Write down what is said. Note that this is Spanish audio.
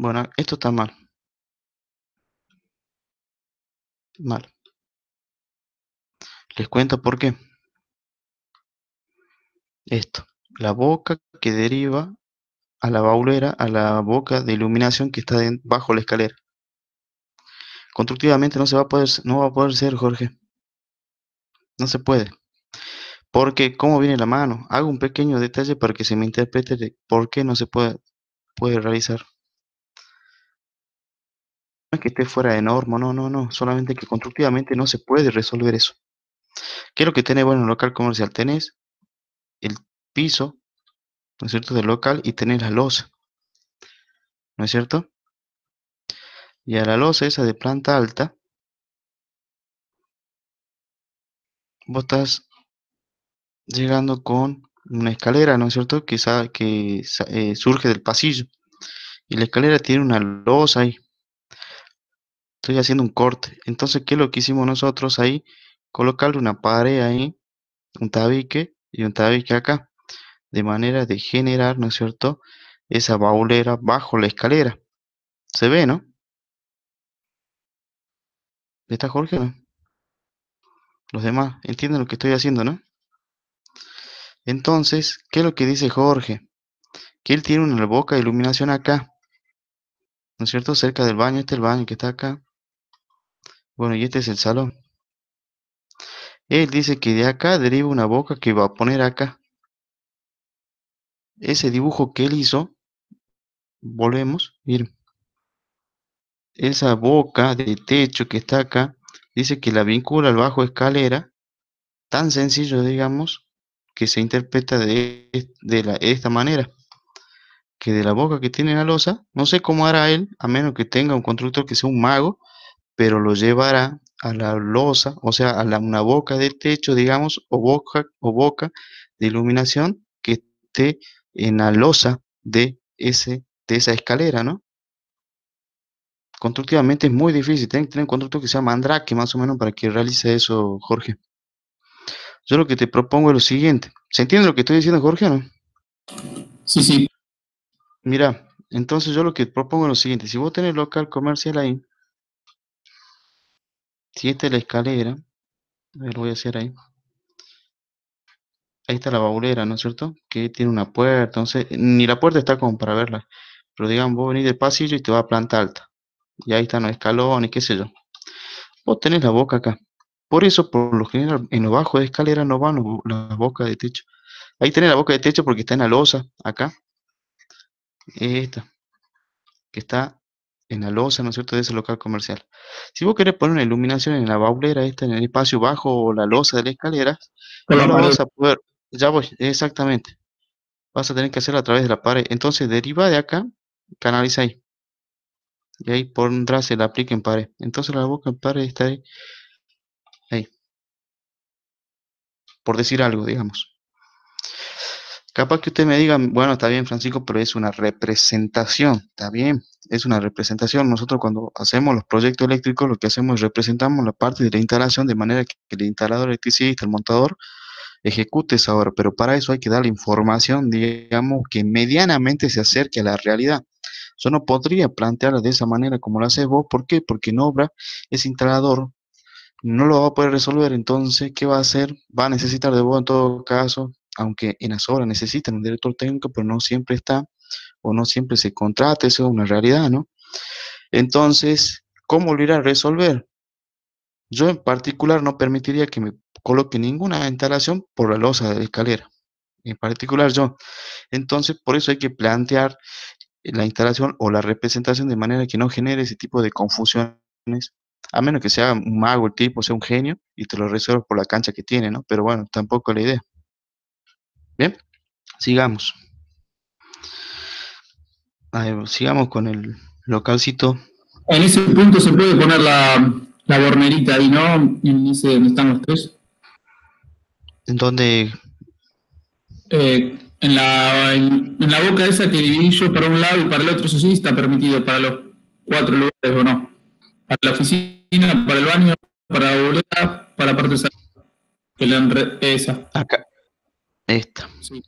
Bueno, esto está mal. Mal. Les cuento por qué. Esto, la boca que deriva a la baulera, a la boca de iluminación que está bajo la escalera. Constructivamente no se va a poder, no va a poder ser, Jorge. No se puede. Porque, ¿cómo viene la mano? Hago un pequeño detalle para que se me interprete de por qué no se puede, puede realizar. No es que esté fuera de norma, no, no, no. Solamente que constructivamente no se puede resolver eso. ¿Qué es lo que tenés bueno en local comercial? Tenés el piso, ¿no es cierto?, del local y tenés la losa, ¿no es cierto? Y a la losa esa de planta alta, vos estás llegando con una escalera, ¿no es cierto?, que, que eh, surge del pasillo. Y la escalera tiene una losa ahí. Estoy haciendo un corte. Entonces, ¿qué es lo que hicimos nosotros ahí? Colocarle una pared ahí, un tabique y un tabique acá, de manera de generar, ¿no es cierto?, esa baulera bajo la escalera. ¿Se ve, no? ¿Está Jorge no? Los demás entienden lo que estoy haciendo, ¿no? Entonces, ¿qué es lo que dice Jorge? Que él tiene una boca de iluminación acá. ¿No es cierto? Cerca del baño. Este es el baño que está acá. Bueno, y este es el salón. Él dice que de acá deriva una boca que va a poner acá. Ese dibujo que él hizo, volvemos, miren. Esa boca de techo que está acá, dice que la vincula al bajo escalera, tan sencillo, digamos, que se interpreta de, de, esta manera. Que de la boca que tiene la losa, no sé cómo hará él, a menos que tenga un constructor que sea un mago, pero lo llevará a la losa, o sea, a la, una boca de techo, digamos, o boca, o boca de iluminación que esté en la losa de, ese, de esa escalera, ¿no? Constructivamente es muy difícil, tienen que tener un constructor que se llama Andrake, más o menos, para que realice eso, Jorge. Yo lo que te propongo es lo siguiente. ¿Se entiende lo que estoy diciendo, Jorge, no? Sí, sí. Mira, entonces yo lo que propongo es lo siguiente. Si vos tenés local comercial ahí, esta es la escalera, a ver, lo voy a hacer ahí. Ahí está la baulera, ¿no es cierto? Que tiene una puerta, entonces, ni la puerta está como para verla. Pero digamos, vos venís del pasillo y te va a planta alta. Y ahí están los escalones, qué sé yo. Vos tenés la boca acá. Por eso, por lo general, en lo bajo de escalera no van las bocas de techo. Ahí tenés la boca de techo porque está en la losa, acá. Esta, que está en la losa, ¿no es cierto?, de ese local comercial. Si vos querés poner una iluminación en la baulera, esta en el espacio bajo o la losa de la escalera, no vas a poder, ya voy, exactamente. Vas a tener que hacerlo a través de la pared. Entonces, deriva de acá, canaliza ahí. Y ahí pondrás el aplique en pared. Entonces la boca en pared está ahí. Ahí. Por decir algo, digamos. Capaz que usted me diga, bueno, está bien, Francisco, pero es una representación. Está bien, es una representación. Nosotros cuando hacemos los proyectos eléctricos, lo que hacemos es representamos la parte de la instalación de manera que el instalador electricista, el montador, ejecute esa obra. Pero para eso hay que darle información, digamos, que medianamente se acerque a la realidad. Yo no podría plantearlo de esa manera como lo haces vos. ¿Por qué? Porque en obra ese instalador no lo va a poder resolver. Entonces, ¿qué va a hacer? Va a necesitar de vos en todo caso aunque en las obras necesitan un director técnico, pero no siempre está o no siempre se contrata, eso es una realidad, ¿no? Entonces, ¿cómo lo irá a resolver? Yo en particular no permitiría que me coloque ninguna instalación por la losa de la escalera, en particular yo. Entonces, por eso hay que plantear la instalación o la representación de manera que no genere ese tipo de confusiones, a menos que sea un mago el tipo, sea un genio y te lo resuelva por la cancha que tiene, ¿no? Pero bueno, tampoco es la idea. Bien, sigamos. sigamos con el localcito. En ese punto se puede poner la, la bornerita ahí, ¿no? En ese donde están los tres. ¿En dónde? Eh, en, la, en, la boca esa que dividí yo para un lado y para el otro, eso sí está permitido para los cuatro lugares o no. Para la oficina, para el baño, para la boleta, para la parte de esa. Que la esa. Acá, esta. Sí.